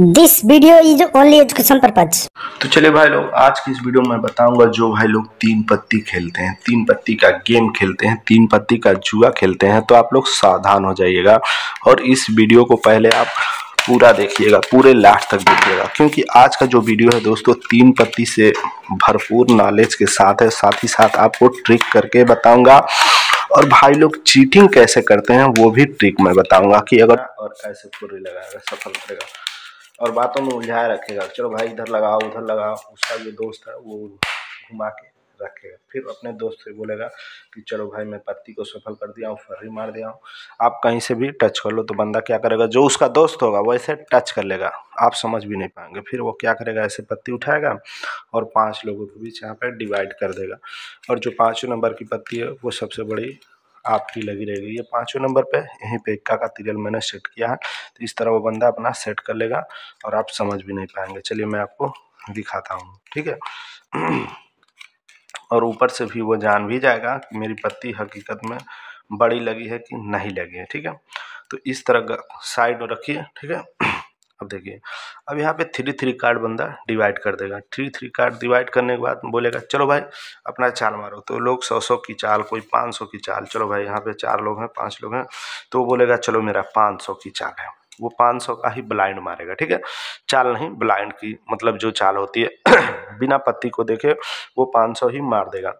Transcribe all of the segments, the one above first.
This video is only education purpose. तो चलिए भाई लोग, आज की इस वीडियो में बताऊँगा जो भाई लोग तीन पत्ती खेलते हैं, तीन पत्ती का गेम खेलते हैं, तीन पत्ती का जुआ खेलते हैं तो आप लोग सावधान हो जाइएगा और इस वीडियो को पहले आप पूरा देखिएगा, पूरे लास्ट तक देखिएगा, क्योंकि आज का जो वीडियो है दोस्तों, तीन पत्ती से भरपूर नॉलेज के साथ है, साथ ही साथ आपको ट्रिक करके बताऊँगा और भाई लोग चीटिंग कैसे करते हैं, वो भी ट्रिक मैं बताऊँगा कि अगर और कैसे पूरी लगाएगा, सफल करेगा और बातों में उलझाए रखेगा। चलो भाई, इधर लगाओ, उधर लगाओ। उसका जो दोस्त है, वो घुमा के रखेगा। फिर अपने दोस्त से बोलेगा कि, चलो भाई, मैं पत्ती को सफल कर दिया हूँ, फर्री मार दिया हूँ। आप कहीं से भी टच कर लो तो बंदा क्या करेगा? जो उसका दोस्त होगा, वो ऐसे टच कर लेगा। आप समझ भी नहीं पाएँगे। फिर वो क्या करेगा? ऐसे पत्ती उठाएगा और पाँच लोगों के बीच यहाँ पर डिवाइड कर देगा। और जो पाँचों नंबर की पत्ती है, वो सबसे बड़ी आपकी लगी रहेगी। ये पाँचों नंबर पे, यहीं पे इक्का का तिरल मैंने सेट किया है। तो इस तरह वो बंदा अपना सेट कर लेगा और आप समझ भी नहीं पाएँगे। चलिए मैं आपको दिखाता हूँ, ठीक है? और ऊपर से भी वो जान भी जाएगा कि मेरी पत्ती हकीकत में बड़ी लगी है कि नहीं लगी है, ठीक है? तो इस तरह साइड रखिए, ठीक है? अब देखिए, अब यहाँ पे थ्री थ्री कार्ड बंदा डिवाइड कर देगा। थ्री थ्री कार्ड डिवाइड करने के बाद बोलेगा, चलो भाई, अपना चाल मारो। तो लोग सौ सौ की चाल, कोई पाँच सौ की चाल, चलो भाई, यहाँ पे चार लोग हैं, पाँच लोग हैं। तो वो बोलेगा, चलो मेरा पाँच सौ की चाल है। वो पाँच सौ का ही ब्लाइंड मारेगा, ठीक है? चाल नहीं ब्लाइंड की मतलब जो चाल होती है, बिना पत्ती को देखे, वो पाँच सौ ही मार देगा।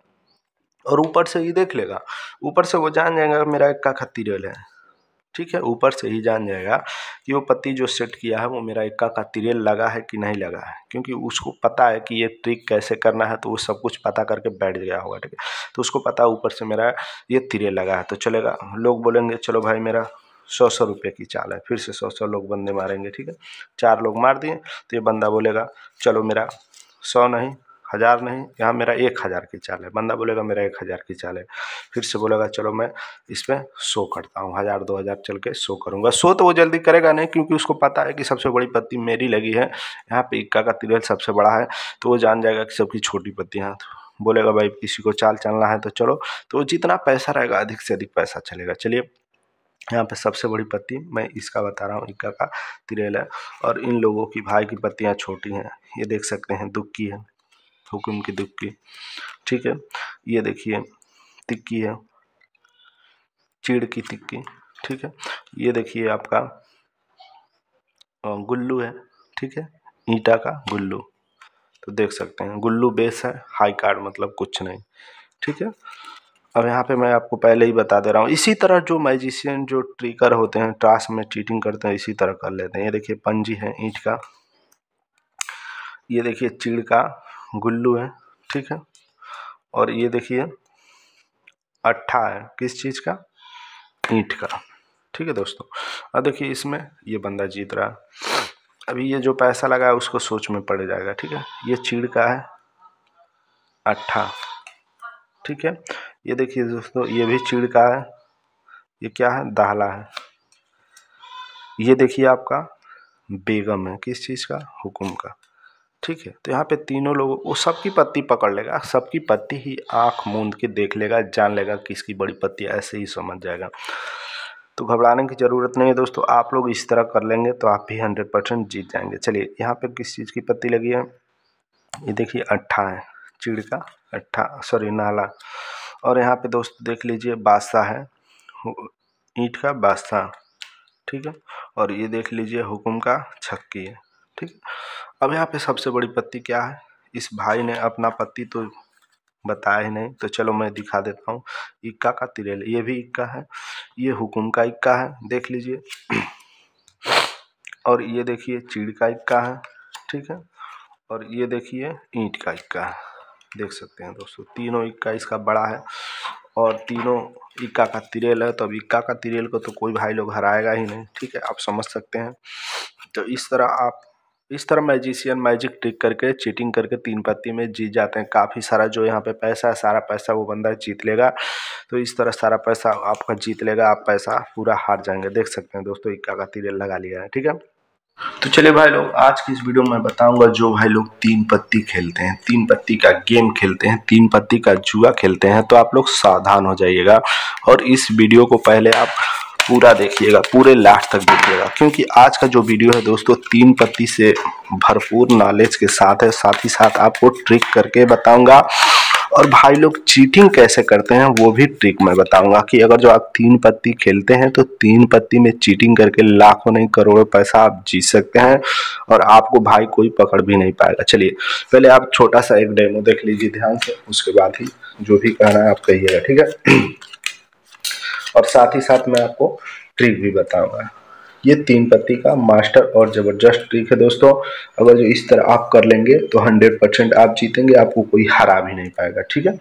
और ऊपर से ही देख लेगा। ऊपर से वो जान जाएगा, मेरा इक्का खत्ती रेल है। ठीक है, ऊपर से ही जान जाएगा कि वो पत्ती जो सेट किया है, वो मेरा इक्का का तिरेल लगा है कि नहीं लगा है। क्योंकि उसको पता है कि ये ट्रिक कैसे करना है तो वो सब कुछ पता करके बैठ गया होगा, ठीक है। तो उसको पता ऊपर से मेरा ये तिरेल लगा है तो चलेगा। लोग बोलेंगे, चलो भाई, मेरा सौ सौ रुपये की चाल है, फिर से सौ सौ लोग बंदे मारेंगे, ठीक है। चार लोग मार दिए तो ये बंदा बोलेगा, चलो मेरा सौ नहीं हज़ार नहीं, यहाँ मेरा एक हज़ार की चाल है। बंदा बोलेगा, मेरा एक हज़ार की चाल है। फिर से बोलेगा, चलो मैं इस पर सो करता हूँ, हज़ार, दो हज़ार चल के सो करूँगा। सो तो वो जल्दी करेगा नहीं, क्योंकि उसको पता है कि सबसे बड़ी पत्ती मेरी लगी है। यहाँ पे इक्का का तिरल सबसे बड़ा है तो वो जान जाएगा कि सबकी छोटी पत्तियाँ तो बोलेगा, भाई, किसी को चाल चलना है तो चलो। तो जितना पैसा रहेगा, अधिक से अधिक पैसा चलेगा। चलिए, यहाँ पे सबसे बड़ी पत्ती मैं इसका बता रहा हूँ, इक्का का तिरेल है। और इन लोगों की भाई की पत्तियाँ छोटी हैं, ये देख सकते हैं, दुख की है। हुक्म की। दुक्की ठीक है? ये देखिए, तिक्की है। चीड़ की तिक्की। ठीक है? ये देखिए आपका गुल्लू है। ठीक है? ईटा का गुल्लू। तो देख सकते हैं, गुल्लू बेस है, हाई कार्ड मतलब कुछ नहीं। ठीक है? अब यहाँ पे मैं आपको पहले ही बता दे रहा हूँ। इसी तरह जो मैजिशियन जो ट्रिकर होते हैं ट्रास में चीटिंग करते हैं, इसी तरह कर लेते हैं। ये देखिए, पंजी है, ईंट का। ये देखिए, चीड़ का गुल्लू है, ठीक है? और ये देखिए, अट्ठा है। किस चीज़ का? ईंट का। ठीक है दोस्तों? अब देखिए, इसमें ये बंदा जीत रहा अभी ये जो पैसा लगा है, उसको सोच में पड़ जाएगा, ठीक है? ये चीड़ का है, अट्ठा। ठीक है? ये देखिए दोस्तों, ये भी चीड़ का है। ये क्या है? दाहला है। ये देखिए आपका बेगम है। किस चीज़ का? हुक्म का। ठीक है तो यहाँ पे तीनों लोगों वो सबकी पत्ती पकड़ लेगा, सबकी पत्ती ही आँख मूंद के देख लेगा, जान लेगा किसकी बड़ी पत्ती ऐसे ही समझ जाएगा। तो घबराने की ज़रूरत नहीं है दोस्तों, आप लोग इस तरह कर लेंगे तो आप भी हंड्रेड परसेंट जीत जाएँगे। चलिए, यहाँ पे किस चीज़ की पत्ती लगी है? ये देखिए, अट्ठा है, चिड़ का अट्ठा, सॉरी, नाला। और यहाँ पे दोस्त देख लीजिए, बादशाह है ईंट का बादशाह, ठीक है? और ये देख लीजिए, हुक्म का छक्की है, ठीक अब यहाँ पे सबसे बड़ी पत्ती क्या है? इस भाई ने अपना पत्ती तो बताया ही नहीं तो चलो मैं दिखा देता हूँ। इक्का का तिरेल, ये भी इक्का है, ये हुकुम का इक्का है, देख लीजिए। और ये देखिए, चीड़ का इक्का है, ठीक है? और ये देखिए, ईंट का इक्का है, देख सकते हैं दोस्तों। तीनों इक्का इसका बड़ा है, और तीनों इक्का का तिरेल है तो अब इक्का का तिरेल को तो कोई भाई लोग हराएगा ही नहीं, ठीक है? आप समझ सकते हैं। तो इस तरह आप इस तरह मैजिशियन मैजिक ट्रिक करके चीटिंग करके तीन पत्ती में जीत जाते हैं। काफ़ी सारा जो यहाँ पे पैसा है, सारा पैसा वो बंदा जीत लेगा। तो इस तरह सारा पैसा आपका जीत लेगा, आप पैसा पूरा हार जाएँगे। देख सकते हैं दोस्तों इक्का का तिरेल लगा लिया है, ठीक है? तो चलिए भाई लोग, आज की इस वीडियो में बताऊँगा जो भाई लोग तीन पत्ती खेलते हैं। तीन पत्ती का गेम खेलते हैं, तीन पत्ती का जुआ खेलते हैं। तो आप लोग सावधान हो जाइएगा। और इस वीडियो को पहले आप पूरा देखिएगा, पूरे लास्ट तक देखिएगा। क्योंकि आज का जो वीडियो है दोस्तों, तीन पत्ती से भरपूर नॉलेज के साथ है। साथ ही साथ आपको ट्रिक करके बताऊँगा। और भाई लोग चीटिंग कैसे करते हैं, वो भी ट्रिक मैं बताऊँगा कि अगर जो आप तीन पत्ती खेलते हैं तो तीन पत्ती में चीटिंग करके लाखों नहीं, करोड़ों पैसा आप जीत सकते हैं और आपको भाई कोई पकड़ भी नहीं पाएगा। चलिए, पहले आप छोटा सा एक डेमो देख लीजिए ध्यान से। उसके बाद ही जो भी कहना है आप कहिएगा, ठीक है? और साथ ही साथ मैं आपको ट्रिक भी बताऊँगा। ये तीन पत्ती का मास्टर और ज़बरदस्त ट्रिक है दोस्तों। अगर जो इस तरह आप कर लेंगे तो हंड्रेड परसेंट आप जीतेंगे, आपको कोई हरा भी नहीं पाएगा, ठीक है?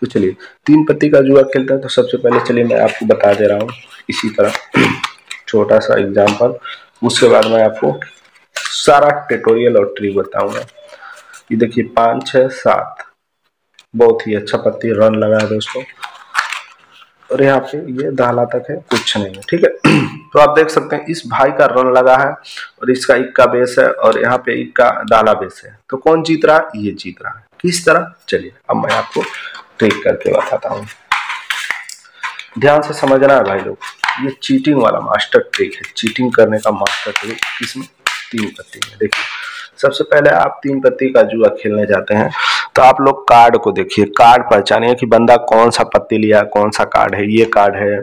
तो चलिए, तीन पत्ती का जुआ खेलते हैं तो सबसे पहले चलिए मैं आपको बता दे रहा हूँ इसी तरह। छोटा सा एग्ज़ाम्पल उसके बाद मैं आपको सारा टेटोरियल और ट्रिक बताऊँगा। ये देखिए, पाँच, छः, सात, बहुत ही अच्छा पत्ती रन लगा है दोस्तों। और यहाँ पे ये दाला तक है, कुछ नहीं है, ठीक है? तो आप देख सकते हैं, इस भाई का रन लगा है और इसका इक्का बेस है और यहाँ पे इक्का दाला बेस है। तो कौन जीत रहा? है ये जीत रहा है। किस तरह? चलिए, अब मैं आपको ट्रिक करके बताता हूँ। ध्यान से समझना है भाई लोग, ये चीटिंग वाला मास्टर ट्रिक है। चीटिंग करने का मास्टर ट्रिक किसमें तीन पत्ती में देखिए, सबसे पहले आप तीन पत्ती का जुआ खेलने जाते हैं। तो आप लोग कार्ड को देखिए। कार्ड पहचानिए कि बंदा कौन सा पत्ती लिया, कौन सा कार्ड है, ये कार्ड है,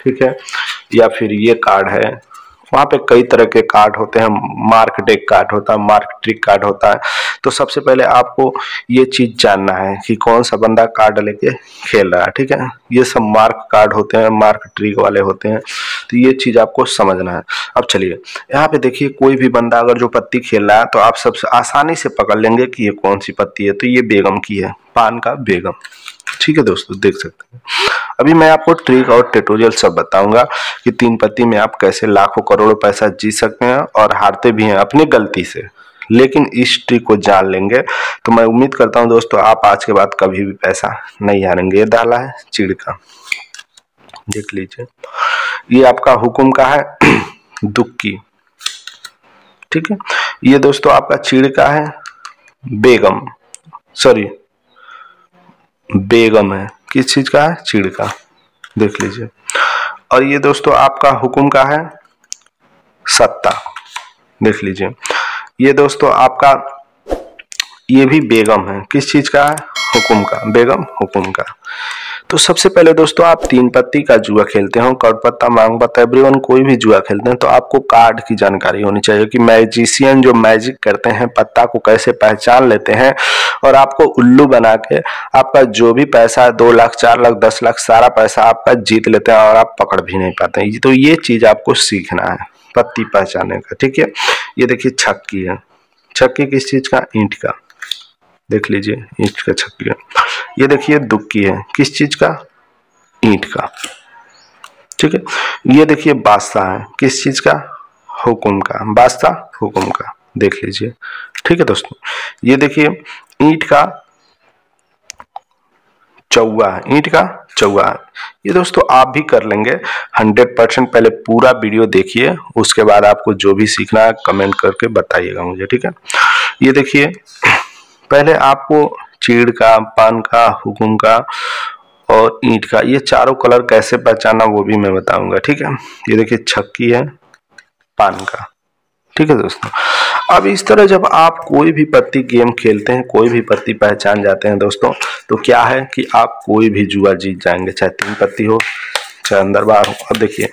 ठीक है? या फिर ये कार्ड है। वहाँ पे कई तरह के कार्ड होते हैं। मार्क डेक कार्ड होता है मार्क ट्रिक कार्ड होता है। तो सबसे पहले आपको ये चीज़ जानना है कि कौन सा बंदा कार्ड लेके खेल रहा है, ठीक है? ये सब मार्क कार्ड होते हैं मार्क ट्रिक वाले होते हैं। तो ये चीज़ आपको समझना है। अब चलिए, यहाँ पे देखिए, कोई भी बंदा अगर जो पत्ती खेल रहा है तो आप सबसे आसानी से पकड़ लेंगे कि ये कौन सी पत्ती है। तो ये बेगम की है, पान का बेगम। ठीक है दोस्तों, देख सकते हैं। अभी मैं आपको ट्रिक और ट्यूटोरियल सब बताऊँगा कि तीन पत्ती में आप कैसे लाखों करोड़ों पैसा जीत सकते हैं और हारते भी हैं अपनी गलती से। लेकिन इस ट्रिक को जान लेंगे। तो मैं उम्मीद करता हूँ दोस्तों, आप आज के बाद कभी भी पैसा नहीं हारेंगे। ये डाला है, चिड़ का। देख लीजिए। ये आपका हुक्म का है, दुख की। ठीक है? ये दोस्तों आपका चिड़ का है, बेगम। सॉरी बेगम है। किस चीज़ का है? चिड़ का। देख लीजिए। और ये दोस्तों आपका हुक्म का है, सत्ता। देख लीजिए। ये दोस्तों आपका, ये भी बेगम है। किस चीज़ का है? हुक्म का। बेगम, हुक्म का। तो सबसे पहले दोस्तों, आप तीन पत्ती का जुआ खेलते हो कड़ पत्ता मांग पत्ता एवरीवन कोई भी जुआ खेलते हैं तो आपको कार्ड की जानकारी होनी चाहिए कि मैजिशियन जो मैजिक करते हैं, पत्ता को कैसे पहचान लेते हैं, और आपको उल्लू बना के आपका जो भी पैसा है, दो लाख, चार लाख, दस लाख, सारा पैसा आपका जीत लेते हैं, और आप पकड़ भी नहीं पाते हैं। तो ये चीज़ आपको सीखना है, पत्ती पहचाने का, ठीक है? ये देखिए छक्की है। छक्की किस चीज़ का? ईंट का। देख लीजिए, ईंट का छक्की है। ये देखिए दुक्की है। किस चीज़ का? ईंट का। ठीक है? ये देखिए बास्ता है। किस चीज़ का? हुकुम का। बास्ता हुकुम का। देख लीजिए। ठीक है दोस्तों? ये देखिए, ईंट का चौवा है। ईंट का चौवा ये दोस्तों आप भी कर लेंगे। हंड्रेड परसेंट पहले पूरा वीडियो देखिए। उसके बाद आपको जो भी सीखना है, कमेंट करके बताइएगा मुझे। ठीक है? ये देखिए, पहले आपको चीड़ का, पान का, हुकुम का और ईंट का, ये चारों कलर कैसे पहचाना वो भी मैं बताऊँगा, ठीक है? ये देखिए छक्की है, पान का, ठीक है दोस्तों? अब इस तरह जब आप कोई भी पत्ती गेम खेलते हैं, कोई भी पत्ती पहचान जाते हैं दोस्तों तो क्या है कि आप कोई भी जुआ जीत जाएँगे, चाहे तीन पत्ती हो चाहे अंदर बाहर हो। अब देखिए,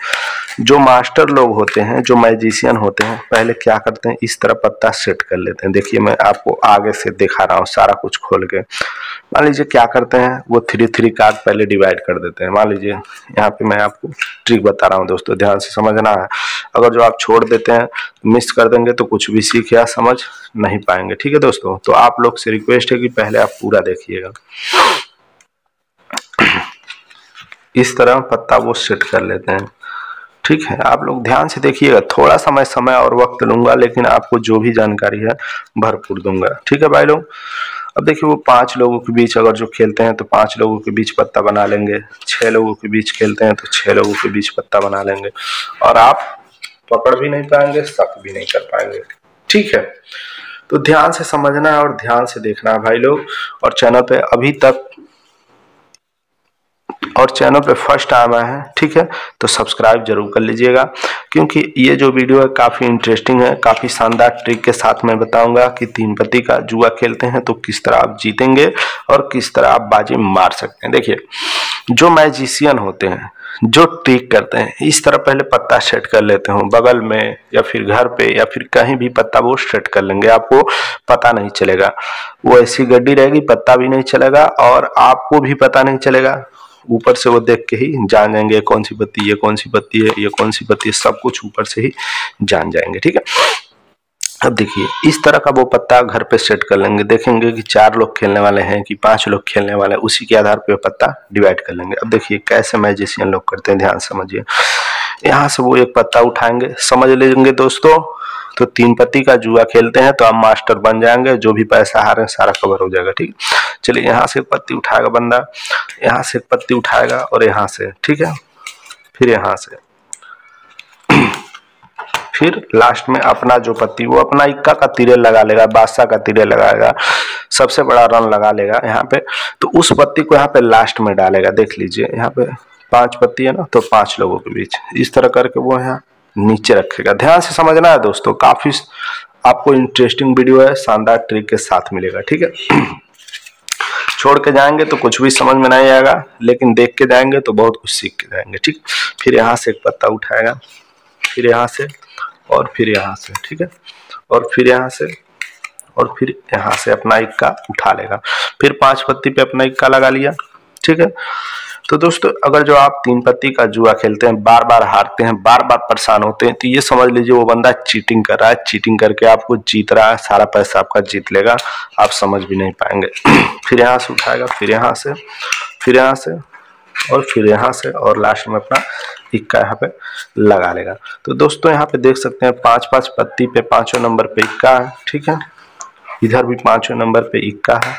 जो मास्टर लोग होते हैं, जो मैजिशियन होते हैं, पहले क्या करते हैं? इस तरह पत्ता सेट कर लेते हैं। देखिए, मैं आपको आगे से दिखा रहा हूँ, सारा कुछ खोल के। मान लीजिए क्या करते हैं? वो थ्री थ्री कार्ड पहले डिवाइड कर देते हैं। मान लीजिए, यहाँ पे मैं आपको ट्रिक बता रहा हूँ दोस्तों, ध्यान से समझना है। अगर जो आप छोड़ देते हैं मिस कर देंगे तो कुछ भी सीख या समझ नहीं पाएँगे। ठीक है दोस्तों तो आप लोग से रिक्वेस्ट है कि पहले आप पूरा देखिएगा। इस तरह पत्ता वो सेट कर लेते हैं। ठीक है, आप लोग ध्यान से देखिएगा, थोड़ा समय समय और वक्त लूँगा, लेकिन आपको जो भी जानकारी है, भरपूर दूँगा। ठीक है भाई लोग? अब देखिए वो पाँच लोगों के बीच अगर जो खेलते हैं तो पाँच लोगों के बीच पत्ता बना लेंगे। छह लोगों के बीच खेलते हैं तो छह लोगों के बीच पत्ता बना लेंगे। और आप पकड़ भी नहीं पाएँगे, शक भी नहीं कर पाएँगे। ठीक है? तो ध्यान से समझना है और ध्यान से देखना है भाई लोग, और चैनल पे अभी तक और चैनल पे फ़र्स्ट टाइम आए हैं, ठीक है? तो सब्सक्राइब ज़रूर कर लीजिएगा, क्योंकि ये जो वीडियो है काफ़ी इंटरेस्टिंग है, काफ़ी शानदार ट्रिक के साथ मैं बताऊँगा कि तीन पत्ती का जुआ खेलते हैं तो किस तरह आप जीतेंगे और किस तरह आप बाजी मार सकते हैं। देखिए, जो मैजिशियन होते हैं, जो ट्रिक करते हैं, इस तरह पहले पत्ता सेट कर लेते हो, बगल में या फिर घर पे या फिर कहीं भी पत्ता वो सेट कर लेंगे, आपको पता नहीं चलेगा। वो ऐसी गड्डी रहेगी, पत्ता भी नहीं चलेगा और आपको भी पता नहीं चलेगा। ऊपर से वो देख के ही जान जाएँगे कौन सी पत्ती ये कौन सी पत्ती है, ये कौन सी पत्ती है, सब कुछ ऊपर से ही जान जाएँगे, ठीक है? अब देखिए, इस तरह का वो पत्ता घर पे सेट कर लेंगे। देखेंगे कि चार लोग खेलने वाले हैं कि पाँच लोग खेलने वाले हैं, उसी के आधार पे पत्ता डिवाइड कर लेंगे। अब देखिए, कैसे मैजिशियन लोग करते हैं, ध्यान समझिए। यहाँ से वो एक पत्ता उठाएँगे। समझ लेंगे दोस्तों तो तीन पत्ती का जुआ खेलते हैं तो आप मास्टर बन जाएँगे, जो भी पैसा हारे सारा कवर हो जाएगा, ठीक चलिए, यहाँ से पत्ती उठाएगा बंदा, यहाँ से पत्ती उठाएगा और यहाँ से, ठीक है? फिर यहाँ से। फिर लास्ट में अपना जो पत्ती, वो अपना इक्का का तिरे लगा लेगा, बादशाह का तिरे लगाएगा, सबसे बड़ा रन लगा लेगा यहाँ पे। तो उस पत्ती को यहाँ पे लास्ट में डालेगा, देख लीजिए, यहाँ पे पाँच पत्ती है ना तो पाँच लोगों के बीच, इस तरह करके वो यहाँ नीचे रखेगा। ध्यान से समझना है दोस्तों, काफ़ी आपको इंटरेस्टिंग वीडियो है, शानदार ट्रिक के साथ मिलेगा, ठीक है? छोड़ के जाएँगे तो कुछ भी समझ में नहीं आएगा, लेकिन देख के जाएँगे तो बहुत कुछ सीख के जाएँगे, ठीक? फिर यहाँ से एक पत्ता उठाएगा, फिर यहाँ से और फिर यहाँ से, ठीक है? और फिर यहाँ से और फिर यहाँ से अपना इक्का उठा लेगा। फिर पाँच पत्ती पे अपना इक्का लगा लिया, ठीक है? तो दोस्तों, अगर जो आप तीन पत्ती का जुआ खेलते हैं बार बार हारते हैं बार बार परेशान होते हैं तो ये समझ लीजिए वो बंदा चीटिंग कर रहा है। चीटिंग करके आपको जीत रहा है, सारा पैसा आपका जीत लेगा, आप समझ भी नहीं पाएँगे। फिर यहाँ से उठाएगा, फिर यहाँ से, फिर यहाँ से, और फिर यहाँ से, और लास्ट में अपना इक्का यहाँ पे लगा लेगा। तो दोस्तों, यहाँ पे देख सकते हैं पाँच पाँच पत्ती पे पाँचों नंबर पे इक्का है, ठीक है? इधर भी पाँचों नंबर पे इक्का है।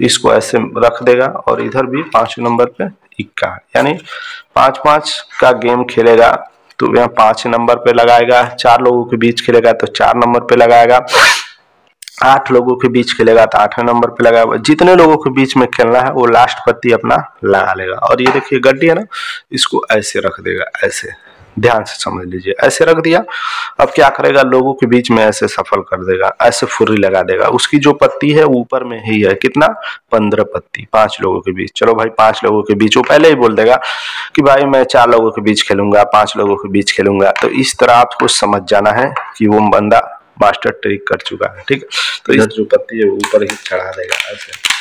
इसको ऐसे रख देगा और इधर भी पाँचों नंबर पे इक्का यानी पाँच पाँच का गेम खेलेगा तो यहाँ पाँच नंबर पे लगाएगा, चार लोगों के बीच खेलेगा तो चार नंबर पे लगाएगा, आठ लोगों के बीच खेलेगा तो आठवें नंबर पे लगाएगा। जितने लोगों के बीच में खेलना है, वो लास्ट पत्ती अपना लगा लेगा। और ये देखिए गड्डी है ना, इसको ऐसे रख देगा, ऐसे। ध्यान से समझ लीजिए। ऐसे रख दिया, अब क्या करेगा? लोगों के बीच में ऐसे सफल कर देगा, ऐसे फुर्री लगा देगा। उसकी जो पत्ती है, ऊपर में ही है। कितना? पंद्रह पत्ती, पाँच लोगों के बीच। चलो भाई, पाँच लोगों के बीच। वो पहले ही बोल देगा कि भाई, मैं चार लोगों के बीच खेलूँगा, पाँच लोगों के बीच खेलूँगा। तो इस तरह आपको समझ जाना है कि वो बंदा मास्टर ट्रिक कर चुका है, ठीक? तो इधर जो पत्ती है, वो ऊपर ही चढ़ा देगा, ऐसे।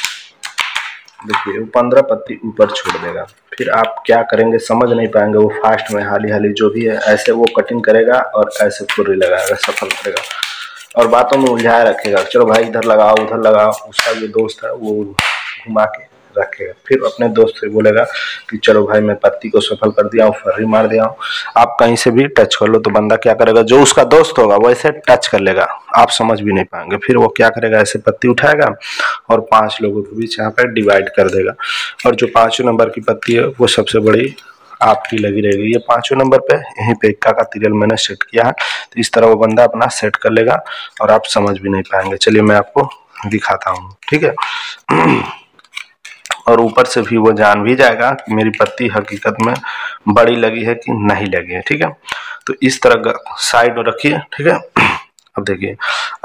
देखिए, वो पंद्रह पत्ती ऊपर छोड़ देगा। फिर आप क्या करेंगे, समझ नहीं पाएँगे, वो फास्ट में हाली हाली जो भी है, ऐसे वो कटिंग करेगा और ऐसे फुर्री लगाएगा, सफल करेगा। और बातों में उलझाए रखेगा, चलो भाई, इधर लगाओ, उधर लगाओ, उसका जो दोस्त है, वो घुमा के रखेगा फिर अपने दोस्त से बोलेगा कि चलो भाई, मैं पत्ती को सफल कर दिया हूँ फर्री मार दिया। हूँ आप कहीं से भी टच कर लो तो बंदा क्या करेगा? जो उसका दोस्त होगा वैसे टच कर लेगा। आप समझ भी नहीं पाएँगे। फिर वो क्या करेगा? ऐसे पत्ती उठाएगा और पाँच लोगों के बीच यहाँ पर डिवाइड कर देगा। और जो पाँचों नंबर की पत्ती है, वो सबसे बड़ी आपकी लगी रहेगी। ये पाँचों नंबर पे यहीं पे इक्का का तिरल मैंने सेट किया है। तो इस तरह वो बंदा अपना सेट कर लेगा और आप समझ भी नहीं पाएँगे। चलिए मैं आपको दिखाता हूँ। ठीक है? और ऊपर से भी वो जान भी जाएगा कि मेरी पत्ती हकीकत में बड़ी लगी है कि नहीं लगी है, ठीक है? तो इस तरह साइड में रखिए, ठीक है? अब देखिए,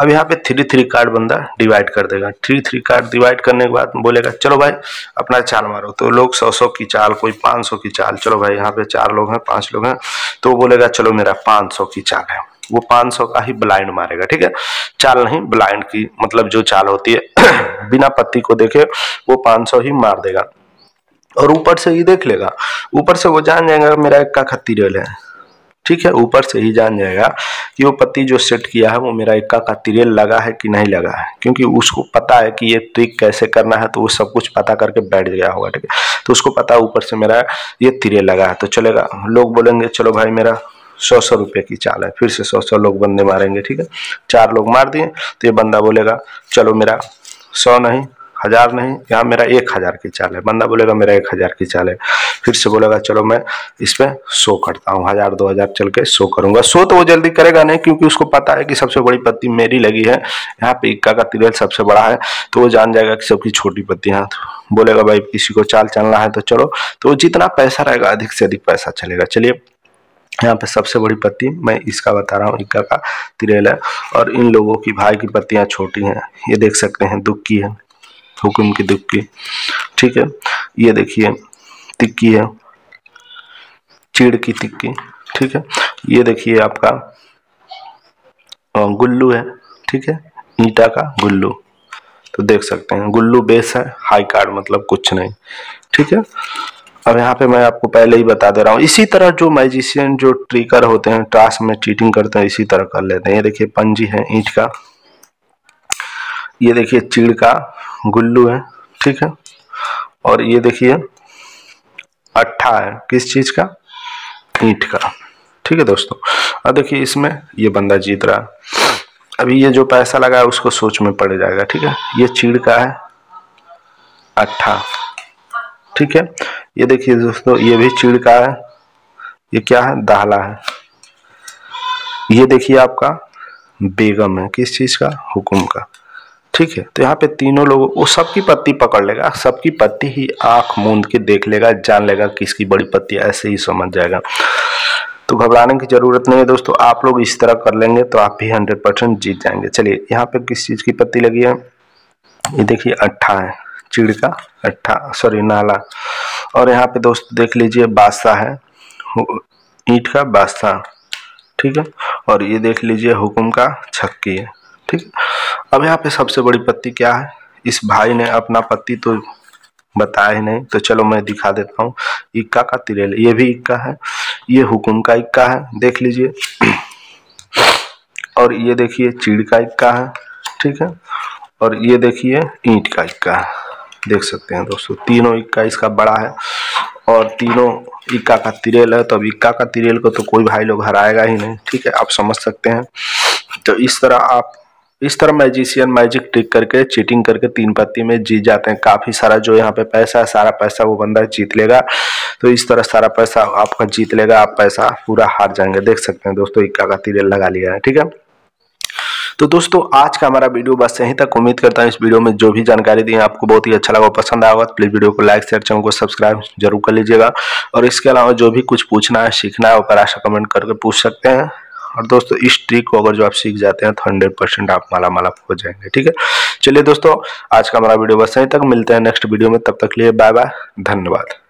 अब यहाँ पे थ्री थ्री कार्ड बंदा डिवाइड कर देगा। थ्री थ्री कार्ड डिवाइड करने के बाद बोलेगा, चलो भाई, अपना चाल मारो। तो लोग सौ सौ की चाल, कोई पाँच सौ की चाल, चलो भाई, यहाँ पे चार लोग हैं, पाँच लोग हैं। तो बोलेगा, चलो मेरा पाँच सौ की चाल है। वो 500 का ही ब्लाइंड मारेगा, ठीक है? चाल नहीं ब्लाइंड की मतलब जो चाल होती है, बिना पत्ती को देखे, वो 500 ही मार देगा। और ऊपर से ही देख लेगा, ऊपर से वो जान जाएगा, मेरा एक का खत्ती रेल है। ठीक है? ऊपर से ही जान जाएगा कि वो पत्ती जो सेट किया है, वो मेरा इक्का का तिरेल लगा है कि नहीं लगा है। क्योंकि उसको पता है कि ये ट्रिक कैसे करना है तो वो सब कुछ पता करके बैठ गया होगा, ठीक है? तो उसको पता है ऊपर से मेरा ये तिरेल लगा है तो चलेगा। लोग बोलेंगे, चलो भाई मेरा सौ सौ रुपये की चाल है। फिर से सौ सौ लोग बंदे मारेंगे, ठीक है? चार लोग मार दिए तो ये बंदा बोलेगा, चलो मेरा सौ नहीं, हज़ार नहीं, यहाँ मेरा एक हज़ार की चाल है। बंदा बोलेगा, मेरा एक हज़ार की चाल है। फिर से बोलेगा, चलो मैं इस पर सो करता हूँ, हज़ार, दो हज़ार चल के सो करूँगा। सो तो वो जल्दी करेगा नहीं, क्योंकि उसको पता है कि सबसे बड़ी पत्ती मेरी लगी है। यहाँ पे इक्का का तिरेल सबसे बड़ा है तो वो जान जाएगा कि सबकी छोटी पत्तियाँ तो बोलेगा, भाई, किसी को चाल चलना है तो चलो। तो जितना पैसा रहेगा, अधिक से अधिक पैसा चलेगा। चलिए यहाँ पे सबसे बड़ी पत्ती, मैं इसका बता रहा हूँ, इक्का का तिरेल है। और इन लोगों की, भाई की पत्तियाँ छोटी हैं। ये देख सकते हैं दुख की है। हुकुम की दुख की ठीक है? ये देखिए, तिक्की है। चीड़ की तिक्की। ठीक है? ये देखिए आपका गुल्लू है। ठीक है? ईटा का गुल्लू। तो देख सकते हैं, गुल्लू बेस है, हाई कार्ड मतलब कुछ नहीं। ठीक है? अब यहाँ पे मैं आपको पहले ही बता दे रहा हूँ। इसी तरह जो मैजिशियन जो ट्रिकर होते हैं ट्रास में चीटिंग करते हैं, इसी तरह कर लेते हैं। ये देखिए, पंजी है ईंट का। ये देखिए, चीड़ का गुल्लू है, ठीक है? और ये देखिए, अट्ठा है। किस चीज़ का? ईंट का। ठीक है दोस्तों? अब देखिए, इसमें ये बंदा जीत रहा अभी ये जो पैसा लगा है, उसको सोच में पड़ जाएगा, ठीक है? ये चीड़ का है, अट्ठा। ठीक है? ये देखिए दोस्तों, ये भी चीड़ का है। ये क्या है? दाहला है। ये देखिए आपका बेगम है, किस चीज़ का? हुकुम का। ठीक है तो यहाँ पे तीनों लोगों वो सबकी पत्ती पकड़ लेगा, सबकी पत्ती ही आँख मूंद के देख लेगा, जान लेगा किसकी बड़ी पत्ती ऐसे ही समझ जाएगा। तो घबराने की ज़रूरत नहीं है दोस्तों, आप लोग इस तरह कर लेंगे तो आप भी हंड्रेड परसेंट जीत जाएँगे। चलिए, यहाँ पे किस चीज़ की पत्ती लगी है? ये देखिए, अट्ठा है, चिड़ का अट्ठा सॉरी नाला। और यहाँ पे दोस्त देख लीजिए बादशाह है। ईट का बादशाह ठीक है? और ये देख लीजिए हुकुम का छक्की है। ठीक अब यहाँ पे सबसे बड़ी पत्ती क्या है? इस भाई ने अपना पत्ती तो बताया ही नहीं तो चलो मैं दिखा देता हूँ। इक्का का तिरेल, ये भी इक्का है। ये हुकुम का इक्का है, देख लीजिए। और ये देखिए चीड़ का इक्का है। ठीक है? और ये देखिए ईंट का इक्का है। देख सकते हैं दोस्तों। तीनों इक्का इसका बड़ा है और तीनों इक्का का तिरेल है तो अब इक्का का तिरेल को तो कोई भाई लोग हराएगा ही नहीं, ठीक है? आप समझ सकते हैं। तो इस तरह आप, इस तरह मैजिशियन मैजिक ट्रिक करके चीटिंग करके तीन पत्ती में जीत जाते हैं। काफ़ी सारा जो यहाँ पे पैसा है, सारा पैसा वो बंदा जीत लेगा। तो इस तरह सारा पैसा आपका जीत लेगा, आप पैसा पूरा हार जाएँगे। देख सकते हैं दोस्तों, इक्का का तिरेल लगा लिया है, ठीक है? तो दोस्तों, आज का हमारा वीडियो बस यहीं तक। उम्मीद करता हूँ इस वीडियो में जो भी जानकारी दी है आपको बहुत ही अच्छा लगा, पसंद आएगा तो प्लीज़ वीडियो को लाइक शेयर चैनल को सब्सक्राइब ज़रूर कर लीजिएगा। और इसके अलावा जो भी कुछ पूछना है, सीखना है वो आशा कमेंट करके पूछ सकते हैं। और दोस्तों, इस ट्रिक को अगर जो आप सीख जाते हैं तो हंड्रेड परसेंट आप माला माला हो जाएँगे, ठीक है? चलिए दोस्तों, आज का हमारा वीडियो बस यहीं तक। मिलते हैं नेक्स्ट वीडियो में। तब तक लिए बाय बाय धन्यवाद।